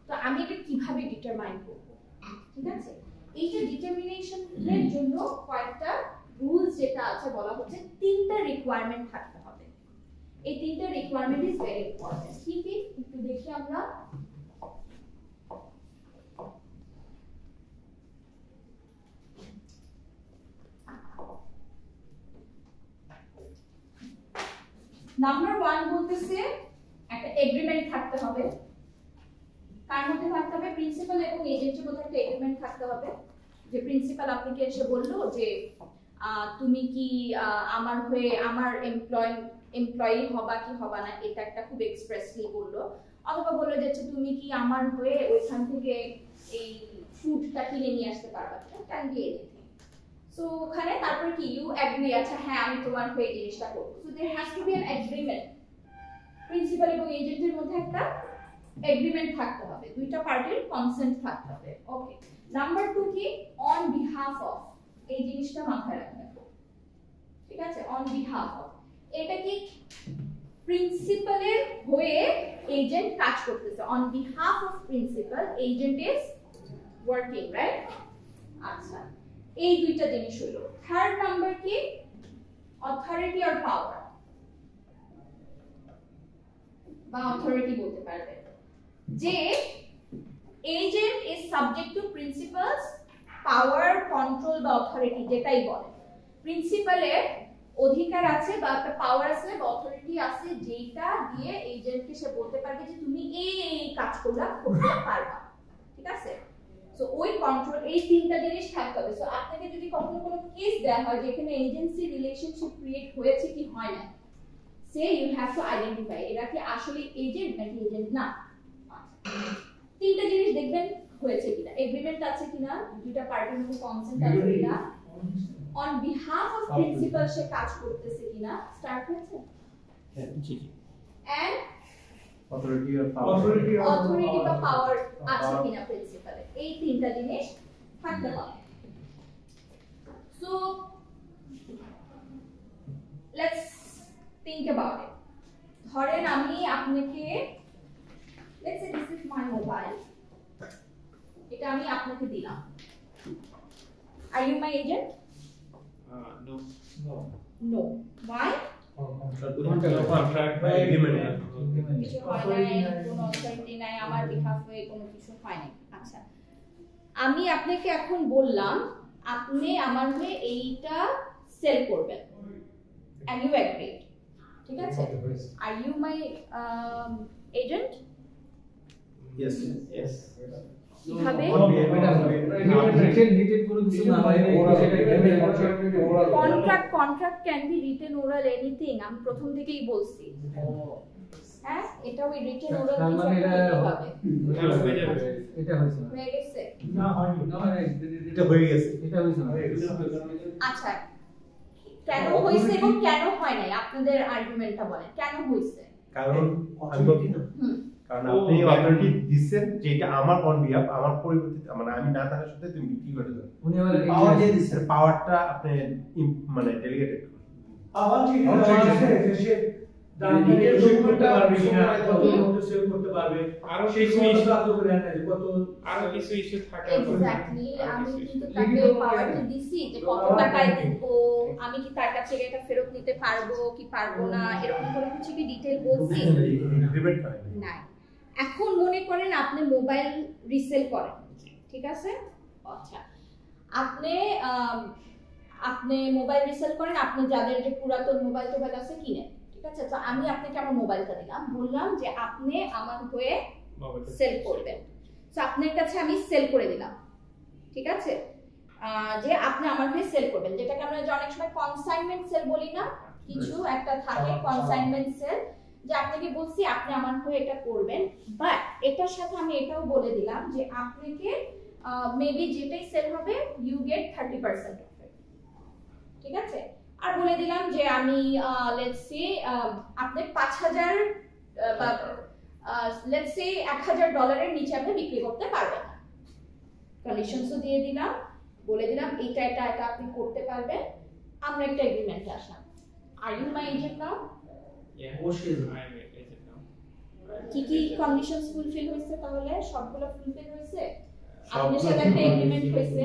তো আমি এটা কীভাবে ডিটারমাইন করব? ঠিক আছে? এই যে ডিটারমিনেশনের জন্য কয়েকটা রুলস যেটা আছে বলা হচ্ছে, তিনটা রিকোয়ারমেন্ট থাকতে হবে। এই তিনটা রিকোয়ারমেন্ট ইজ ভেরি ইম্পর্টেন্ট কি কি? একটু দেখি আমরা। নাম্বার ওয়ান বলতেছে, একটা এগ্রিমেন্ট থাকতে হবে। কার মধ্যে থাকতে হবে প্রিন্সিপাল এবং এজেন্টের মধ্যে একটা এগ্রিমেন্ট থাকতে হবে। যে প্রিন্সিপাল আপনাকে এসে বলল যে তুমি কি আমার হয়ে আমার এমপ্লয় এমপ্লয়ি হবা কি হবা না এটা একটা খুব এক্সপ্রেসলি বলল। অথবা বলল যে আচ্ছা, তুমি কি আমার হয়ে ওইখান থেকে এই ফুডটা কিনে নিয়ে আসতে পারবা ক্যান বি এনিথিং সো ওখানে তারপরে কি? ইউ অ্যাগ্রি আচ্ছা হ্যাঁ আমি তোমার হয়ে জিনিসটা করব। So there has to be an agreement principal এবং এজেন্টের মধ্যে একটা এগ্রিমেন্ট থাকতে হবে। দুইটা পার্টির কনসেন্ট থাকতে হবে। ওকে নাম্বার টু কি? অন বিহাফ অফ এই জিনিসটা মাথায় রাখবেন ঠিক আছে? অন বিহাফ অফ এটা কি প্রিন্সিপালের হয়ে এজেন্ট কাজ করতেছে। On behalf of principal agent is working right আচ্ছা। এই দুইটা জিনিস হলো। থার্ড নাম্বার কি? অথরিটি অর পাওয়ার বা অথরিটি বলতে পারবে। যে agent is subject to principal's power control বা অথরিটি যেটাই বলে। প্রিন্সিপালের অধিকার আছে বা একটা পাওয়ার আছে বা অথরিটি আছে যেটা দিয়ে এজেন্টকে সে বলতে পারবে যে তুমি এই এই কাজগুলো করতে পারবা। ঠিক আছে? সো ওই কন্ট্রোল এই তিনটা জিনিস থাকতে হবে। সো আপনাকে যদি কখনো কোনো কেস দেওয়া হয় যেখানে এজেন্সি রিলেশনশিপ ক্রিয়েট হয়েছে কি হয় না, সে ইউ হ্যাভ টু আইডেন্টিফাই এরা কি আসলে এজেন্ট নাকি এজেন্ট না। তিনটা জিনিস দেখবেন হয়েছে কিনা এগ্রিমেন্ট আছে কিনা দুইটা পার্টির মধ্যে কনসেন্ট আছে কিনা অন বিহাফ অফ প্রিন্সিপাল সে কাজ করতেছে কিনা স্টার্ট হয়েছে? জি জি। And Authority or power. Authority or authority বা power. পাওয়ার আছে কিনা প্রিন্সিপালে এই তিনটা জিনিস থাকতে হবে so let's think about it ধরেন আমি আপনাকে let's say this is my mobile এটা আমি আপনাকে দিলাম। Are you my agent no no why contract বা এগ্রিমেন্ট কিছু হয় নাই কোনো অথরিটি নাই আমার বিহাফ হয়ে কোনো কিছু হয় নাই। আচ্ছা। আমি আপনাকে এখন বললাম আপনি আমার হয়ে এইটা সেল করবেন। And you ঠিক আছে? Are you my agent Yes. কীভাবে contract contract can be written oral anything আমি প্রথম থেকেই বলছি। হ্যাঁ? এটা ওই রিটেন ওরাল কিছু একটা এটা দিতে হবে। হ্যাঁ, হয়ে যাবে। এটা হয়েছে। হয়ে গেছে। না হয়নি। এটা হয়ে গেছে। এটা হয়েছে আচ্ছা। কেন হয়েছে এবং কেন হয় নাই? আপনাদের আর্গুমেন্টটা বলেন। কেন হয়েছে? কারণ আমি বলছি না হুম। কারণ আপনি অথরিটি দিচ্ছেন আমার অন বিহাফ আমার পরিবর্তিত মানে আমি না থাকার সাথে তুমি বিক্রি করে দেবে উনি পাওয়ার দিয়ে দিচ্ছেন পাওয়ারটা আপনি মানে ডেলিগেটেড ঠিক আছে সে থেকে থাকে আমি কি তার কাছে এটা ফেরত নিতে পারব কি পারব না এরকম কোনো কিছু কি ডিটেইল বলছি? না এখন মনে করেন আপনি মোবাইল রিসেল করেন। ঠিক আছে? আচ্ছা। আপনি আপনি মোবাইল রিসেল করেন আপনি যাদের যে পুরাতন মোবাইল টোবাইল আছে কিনেন ঠিক আছে? তো আমি আপনাকে আমার মোবাইলটা দিলাম। বললাম যে আপনি আমার হয়ে সেল করবেন। তো আপনার কাছে আমি সেল করে দিলাম। ঠিক আছে? যে আপনি আমার হয়ে সেল করবেন। যেটাকে আমরা অনেক সময় কনসাইনমেন্ট সেল বলি না কিছু একটা থাকে কনসাইনমেন্ট সেল যে আপনাকে বলছি, আপনি আমার হয়ে এটা করবেন। বাট এটার সাথে আমি এটাও বলে দিলাম যে আপনাকে মেবি যেটাই সেল হবে ইউ গেট থার্টি পার্সেন্ট ঠিক আছে? আর বলে দিলাম যে আমি লেটস সে আপনি পাঁচ হাজার লেটস সে এক হাজার ডলারের নিচে আপনি বিক্রি করতে পারবেন না। কন্ডিশনসও দিয়ে দিলাম, বলে দিলাম এটা এটা এটা আপনি করতে পারবেন। আমরা একটা এগ্রিমেন্টে আসলাম। Are you my agent now Yeah. অবশ্যই. কি কি কন্ডিশনস ফুলফিল হয়েছে তাহলে সবগুলো ফুলফিল হয়েছে আপনার সাথে একটা এগ্রিমেন্ট হয়েছে। হয়েছে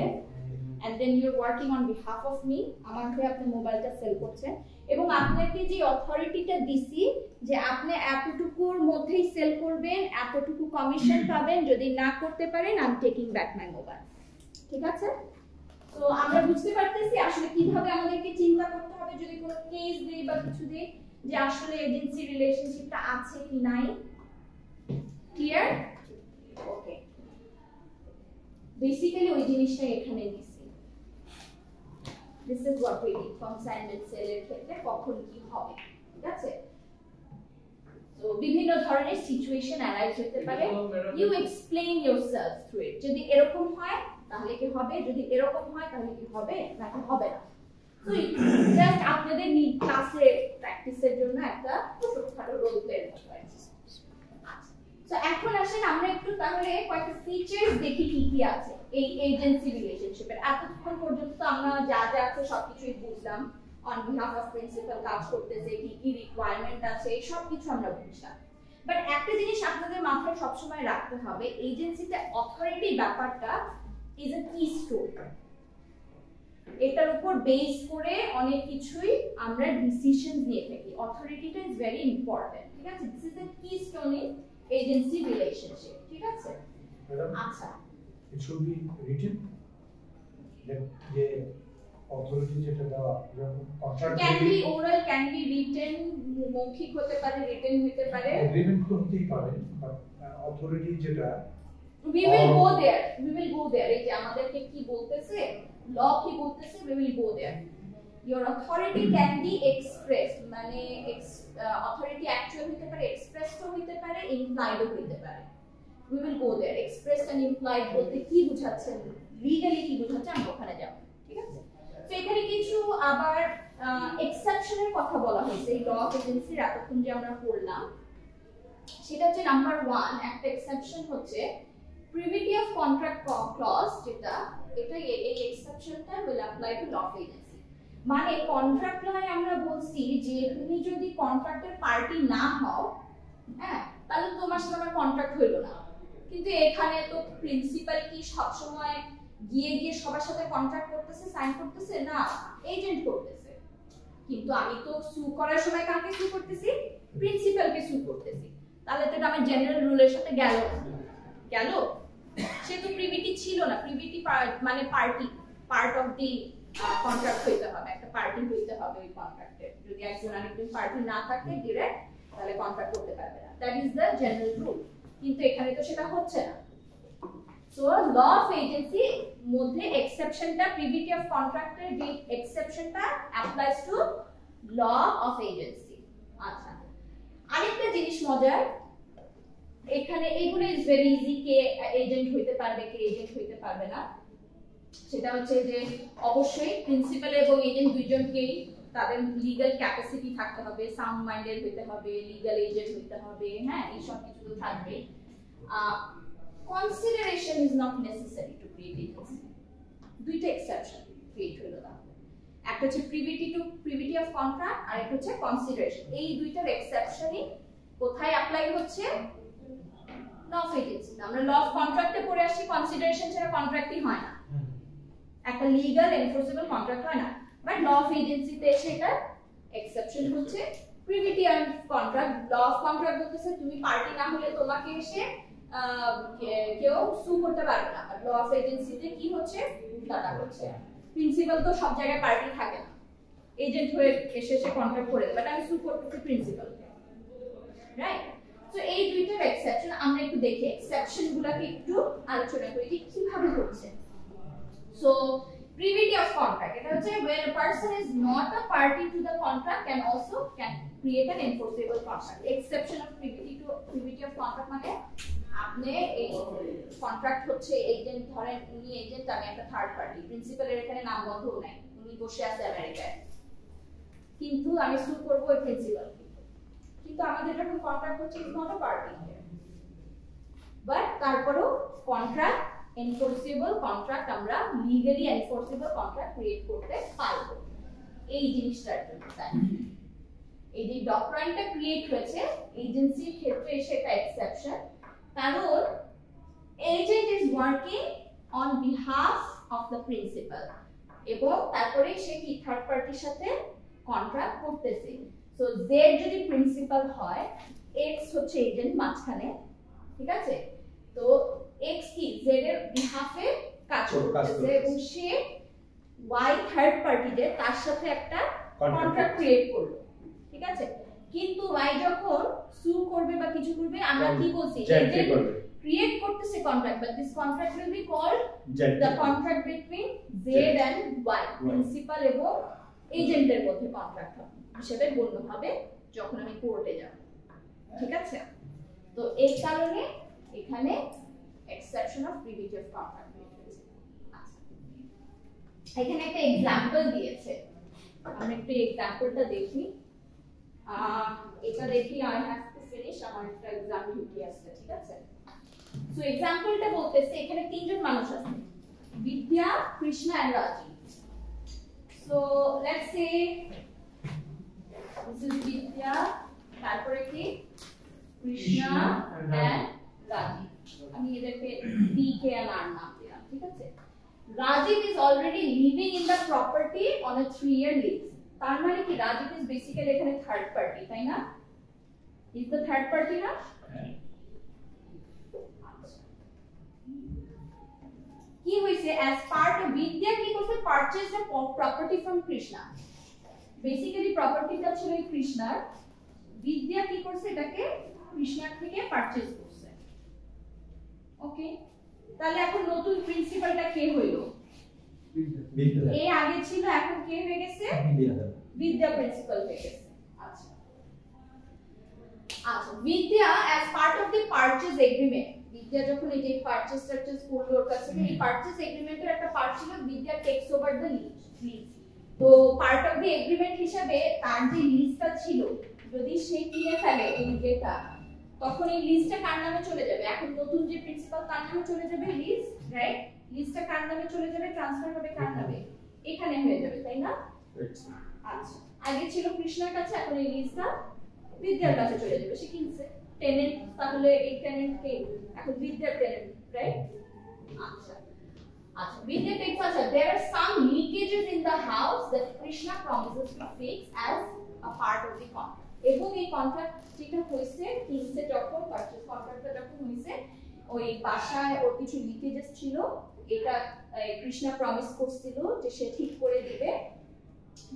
and then you are working on behalf of me আমার হয়ে আপনি মোবাইলটা সেল করছেন এবং আপনাকে যে অথরিটিটা দিছি যে আপনি এতটুকুর মধ্যেই সেল করবেন এতটুকু কমিশন পাবেন যদি না করতে পারেন I am taking back my mobile ঠিক আছে তো আমরা বুঝতে পারতেছি আসলে কীভাবে আমাদেরকে চিন্তা করতে হবে যদি কোনো কেস দেই বা কিছু দেই যে আসলে এজেন্সি রিলেশনশিপটা আছে কি নাই? ক্লিয়ার ওকে বেসিক্যালি ওই জিনিসটাই এখানে দিছি। This is what we did consignment সেলের ক্ষেত্রে কখন কি হবে ঠিক আছে? তো বিভিন্ন ধরনের সিচুয়েশন অ্যারাইজ হতে পারে। You explain yourself through it যদি এরকম হয় তাহলে কি হবে? যদি এরকম হয় তাহলে কি হবে? নাকি হবে না। জাস্ট আপনাদের নিড ক্লাসে প্র্যাকটিসের জন্য একটা ছোটখাটো রোল প্লে তো এখন আসেন আমরা একটু তাহলে কয়েকটা ফিচার্স দেখি কি কি আছে এই এজেন্সি রিলেশনশিপের এতক্ষণ পর্যন্ত তো আমরা যা যা আছে সবকিছুই বুঝলাম। অন বিহাফ অফ প্রিন্সিপাল কাজ করতেছে, কি কি রিকোয়ারমেন্ট আছে সব কিছু আমরা বুঝলাম। বাট একটা জিনিস আপনাদের মাথায় সবসময় রাখতে হবে এজেন্সিতে অথরিটি ব্যাপারটা ইজ এ কি স্টোর এটার উপর বেস করে অনেক কিছুই আমরা ডিসিশন নিয়ে থাকি। অথরিটিটা ইজ ভেরি ইম্পর্টেন্ট ঠিক আছে? দিস ইজ এ কি স্টোন ইন এজেন্সি রিলেশনশিপ ঠিক আছে? আচ্ছা। it should be written that যে অথরিটি যেটা দেওয়া contract can be oral can be written মৌখিক হতে পারে রিটেন হতে পারে। এগ্রিমেন্ট তো হতেই পারে বাট অথরিটি যেটা we will go there we will go there এই যে আমাদেরকে কি বলতেছে? ল কি বলতেছে? We will go there. Your authority can be expressed মানে অথরিটি অ্যাকচুয়াল হতে পারে এক্সপ্রেসড হতে পারে ইমপ্লাইড হতে পারে। We will go there. Expressed and implied বলতে কি বোঝাচ্ছেন? লিগ্যালি কি বোঝাচ্ছে আমরা ওখানে যাব। ঠিক আছে? তো এখানে কিছু আবার এক্সেপশনের কথা বলা হয়েছে এই ল অফ এজেন্সির এতক্ষণ যে আমরা পড়লাম। সেটা হচ্ছে নাম্বার ওয়ান একটা এক্সেপশন হচ্ছে প্রিভিটি অফ কন্ট্রাক্ট ক্লজ যেটা এটা এই এক্সেপশনটা will apply to law agency মানে কন্ট্রাক্ট লয় আমরা বলছি যে তুমি যদি কন্ট্রাক্টের পার্টি না হও হ্যাঁ তাহলে তোমার সাথে আমার কন্ট্রাক্ট হইল না। কিন্তু এখানে তো প্রিন্সিপাল কি সব সময় গিয়ে গিয়ে সবার সাথে কন্ট্রাক্ট করতেছে সাইন করতেছে? না এজেন্ট করতেছে। কিন্তু আমি তো সু করার সময় কাকে সু করতেছি প্রিন্সিপালকে সু করতেছি। তাহলে তো আমার জেনারেল রুলের সাথে গেল। গেল সে তো প্রিভিটি ছিল না প্রিভিটি মানে party part of the contract হইতে হবে, একটা পার্টি হইতে হবে ওই কন্ট্রাক্টে যদি একজন আরেকজন পার্টি না থাকে ডিরেক্ট তাহলে কন্ট্রাক্ট করতে পারবে না। That is the general rule কিন্তু এখানে তো সেটা হচ্ছে না। সো ল অফ এজেন্সি মধ্যে এক্সেপশনটা প্রিভিটি অফ কন্ট্রাক্টের যে এক্সেপশনটা applies to law of agency আচ্ছা। আরেকটা জিনিস মজার, এখানে এগুলো ইজ ভেরি ইজি কে এজেন্ট হইতে পারবে, কে এজেন্ট হইতে পারবে না। সেটা হচ্ছে যে অবশ্যই প্রিন্সিপাল এবং এজেন্ট দুইজনকেই তাদের লিগ্যাল ক্যাপাসিটি থাকতে হবে সাউন্ড মাইন্ডেড হইতে হবে লিগাল এজেন্ট হইতে হবে হ্যাঁ এইসব কিছু থাকবে। Consideration is not necessary to create agency দুইটা এক্সেপশন ক্রিয়েট হলো তাহলে। একটা হচ্ছে privity to privity of contract আর একটা হচ্ছে কনসিডারেশন এই দুইটার এক্সেপশনই কোথায় অ্যাপ্লাই হচ্ছে? ল অফ এজেন্সি আমরা ল অফ কন্ট্রাক্টে পড়ে আসছি কনসিডারেশন ছাড়া কন্ট্রাক্টই হয় না। একটা লিগ্যাল এনফোর্সেবল কন্ট্রাক্ট হয় না। বাট ল অফ এজেন্সিতে এসে এটা এক্সেপশন হচ্ছে। Privity of contract law of contract বলতেছে, তুমি পার্টি না হলে তোমাকে এসে কেউ সু করতে পারবে না। ল অফ এজেন্সিতে কি হচ্ছে? উল্টাটা হচ্ছে প্রিন্সিপাল তো সব জায়গায় পার্টি থাকে না। এজেন্ট হয়ে এসে এসে কন্ট্রাক্ট করে বাট আমি সু করতেছি প্রিন্সিপালকে রাইট তো এই দুইটার এক্সেপশন আমরা একটু দেখি। এক্সেপশন গুলাকে একটু আলোচনা করি যে কীভাবে হচ্ছে। So privity of contract. এটা হচ্ছে when a person is not a party to the contract can also can create an enforceable contract. Exception of privity to, privity of contract মানে আপনি এই কন্ট্রাক্ট হচ্ছে এজেন্ট ধরেন উনি এজেন্ট আমি একটা থার্ড পার্টি প্রিন্সিপালের এখানে নাম বন্ধও নাই, উনি বসে আছে আমেরিকায় কিন্তু আমি সু করব ওই প্রিন্সিপাল কিন্তু আমাদের যখন কন্ট্রাক্ট হচ্ছে is not a party but তারপরেও কন্ট্রাক্ট এনফোর্সেবল কন্ট্রাক্ট আমরা লিগালি এনফোর্সেবল কন্ট্রাক্ট ক্রিয়েট করতে পারব। এই জিনিসটার জন্য এই যে ডক্টরাইনটা ক্রিয়েট হয়েছে এজেন্সির ক্ষেত্রে এসে একটা এক্সেপশন কারণ agent is working on behalf of the principal এবং তারপরে সে কি থার্ড পার্টির সাথে কন্ট্রাক্ট করতেছে। সো জেড যদি প্রিন্সিপাল হয় এক্স হচ্ছে এজেন্ট মাঝখানে, ঠিক আছে? তো এক্স কি? জেড এর বিহাফে কাজ করতেছে। এবং সে ওয়াই থার্ড পার্টিতে তার সাথে একটা কন্ট্রাক্ট ক্রিয়েট করল। ঠিক আছে? কিন্তু ওয়াই যখন সু করবে বা কিছু করবে আমরা কি বলছি? করবে। ক্রিয়েট করতেছে contract but this contract will be called the contract between Z and Y principal এবং এজেন্টের মধ্যে কন্ট্রাক্ট হিসেবে গণ্য হবে যখন আমি কোর্টে যাব। ঠিক আছে? তো এই কারণে এখানে exception of privity of contract এখানে একটা এক্সাম্পল দিয়েছে। আমরা একটু এক্সাম্পলটা দেখি। এটা দেখি আই হ্যাভ টু ফিনিশ আমার একটা এক্সাম ডিউটি আছে ঠিক আছে? সো এক্সাম্পলটা বলতেছে এখানে তিনজন মানুষ আছে। Vidya Krishna and Raji so let's say this is Vidya তারপরে কি? কৃষ্ণা Krishna and এন্ড রাজি আমি এদেরকে বি কে এন্ড আর নাম দিলাম, ঠিক আছে? Rajeev is already living in the property on a three year lease তার মানে কি? রাজীব ইজ বেসিক্যালি এখানে থার্ড পার্টি তাই না? ইজ দ্য থার্ড পার্টি না? কি হইছে অ্যাজ পার্ট অফ বিদ্যা কি করছে? Purchase the property from Krishna basically প্রপার্টিটা ছিল কৃষ্ণার বিদ্যা কি করছে? এটাকে কৃষ্ণার থেকে পারচেজ করছে। ওকে? তাহলে এখন নতুন প্রিন্সিপালটা কে হইল? বিদ্যা। এ আগে ছিল এখন কে হয়ে গেছে? বিদ্যা। প্রিন্সিপাল হয়ে গেছে। আচ্ছা। আচ্ছা Vidya as part of the purchase agreement Vidya যখন এই যে পারচেজ টারচেজ করল ওর কাছে এই পারচেজ এগ্রিমেন্টের একটা পার্ট ছিল Vidya takes over the lease তো পার্ট অফ দি এগ্রিমেন্ট হিসাবে তার যে লিজটা ছিল যদি সে কিনে ফেলে এই যেটা তখন এই লিজটা কার নামে চলে যাবে? এখন নতুন যে প্রিন্সিপাল তার নামে চলে যাবে লিজ রাইট লিজটা কার নামে চলে যাবে? ট্রান্সফার হবে কার নামে? এখানে হয়ে যাবে তাই না? আচ্ছা আগে ছিল কৃষ্ণার কাছে এখন এই লিজটা বিদ্যার কাছে চলে যাবে। সে কিনছে। টেনেন্ট তাহলে এই টেনেন্ট কে? এখন বিদ্যার টেনেন্ট রাইট আচ্ছা আচ্ছা বিদ্যা takes আচ্ছা there are some leakages in the house that Krishna promises to fix as a part of the contract. এবং এই কন্ট্রাক্ট যেটা হয়েছে কিনছে যখন পারচেজ কন্ট্রাক্টটা যখন হয়েছে, ওই বাসায় ওর কিছু লিকেজেস ছিল, এটা কৃষ্ণা প্রমিস করছিল যে সে ঠিক করে দিবে।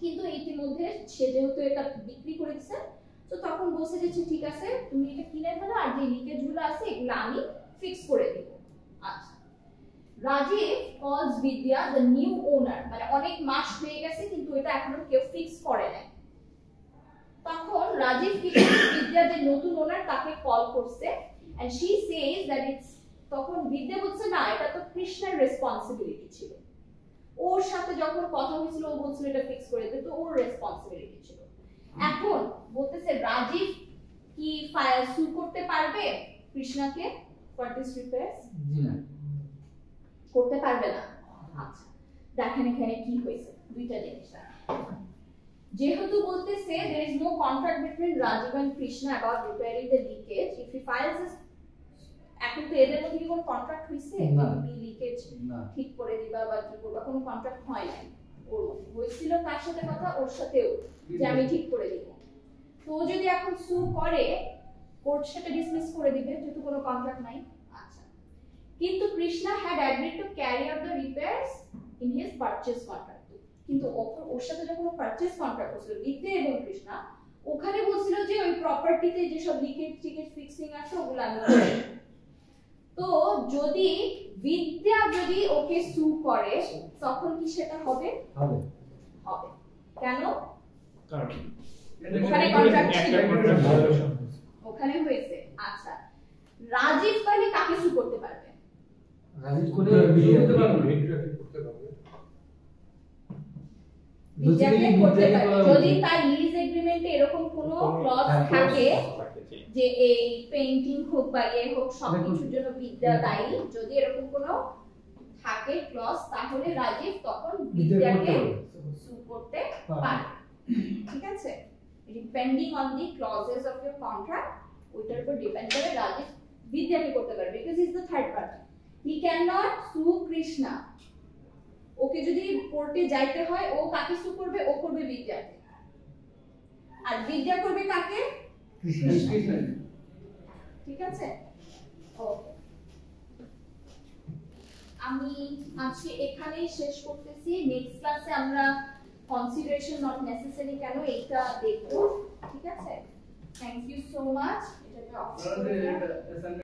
কিন্তু ইতিমধ্যে সে যেহেতু এটা বিক্রি করে দিছে, তো তখন বসে যে ঠিক আছে, তুমি এটা কিনে ফেলো আর যে লিকেজগুলো আছে, এগুলো আমি ফিক্স করে দিব। আচ্ছা। রাজীব কলস বিদ্যা দ্য নিউ ওনার মানে অনেক মাস হয়ে গেছে, কিন্তু এটা এখনও কেউ ফিক্স করে নাই। তখন রাজীব কি? বিদ্যা যে নতুন ওনার তাকে কল করছে and she says that it's তখন বিদ্যা বলছে না এটা তো কৃষ্ণের রেসপন্সিবিলিটি ছিল। ওর সাথে যখন কথা হয়েছিল ও বলছিল এটা ফিক্স করে দিতে তো ওর রেসপন্সিবিলিটি ছিল। এখন বলতেছে রাজীব কি ফাইল সু করতে পারবে কৃষ্ণাকে ফর দিস রিকোয়েস্ট করতে পারবে না। আচ্ছা দেখেন এখানে কি হয়েছে। দুইটা জিনিস। যেহেতু বলতেছে there is no contract between Rajiv and Krishna about repairing the leakage. If he files a এখন তো এদের মধ্যে কি কোনো কন্ট্রাক্ট হইছে? না। তুমি লিকেজ ঠিক করে দিবা বা কি করবা? কোনো কন্ট্রাক্ট হয় নাই। ওর। হয়েছিল তার সাথে কথা ওর সাথেও যে আমি ঠিক করে দিব। তো যদি এখন সু করে কোর্ট সেটা ডিসমিস করে দিবে যেহেতু কোনো কন্ট্রাক্ট নাই। আচ্ছা। কিন্তু Krishna had agreed to carry out the repairs in his purchase contract কিন্তু ও- ওর সাথে যখন পারচেজ কন্ট্রাক্ট করছিল বিদ্যা এবং কৃষ্ণা ওখানে বলছিল যে ওই প্রপার্টিতে যেসব লিকেজ টিকেট ফিক্সিং আছে ওগুলো আমি তো যদি বিদ্যা যদি ওকে সু করে তখন কি সেটা হবে? হবে। হবে। কেন? ওখানে। হয়েছে। ওখানে হয়েছে। আচ্ছা। রাজীব তাহলে কাকে সু করতে পারবে? রাজীব করে বিদ্যাকে করতে পারবে। বিদ্যাকে করতে করা যদি তার লিজ এগ্রিমেন্টে এরকম কোনো ক্লজ হ্যাঁ, থাকে যে এই পেইন্টিং হোক বা ইয়ে হোক সবকিছুর জন্য বিদ্যা দায়ী যদি এরকম কোনো থাকে ক্লজ তাহলে রাজীব তখন বিদ্যাকে সু করতে পারে। ঠিক আছে? Depending on the clauses of your contract ওইটার উপর ডিপেন্ড করে রাজীব বিদ্যাকে করতে পারবে because is the third party he can not sue Krishna okay যদি কোর্টে যাইতে হয় ও কাকে সু করবে? ও করবে বিদ্যাকে। আর বিদ্যা করবে কাকে? ঠিক আছে? ওকে আমি আজকে এখানেই শেষ করতেছি। নেক্সট ক্লাসে আমরা কনসিডারেশন নট নেসেসারি কেন এইটা দেখব। ঠিক আছে? থ্যাংক ইউ সো মাচ দাও।